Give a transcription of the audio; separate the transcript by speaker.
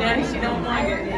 Speaker 1: Daddy, she don't like it.